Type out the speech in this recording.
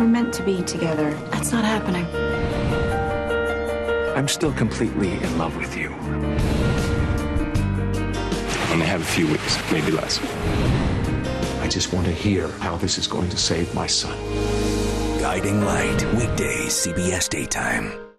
We're meant to be together. That's not happening. I'm still completely in love with you. I'm have a few weeks, maybe less. I just want to hear how this is going to save my son. Guiding Light, weekdays, CBS Daytime.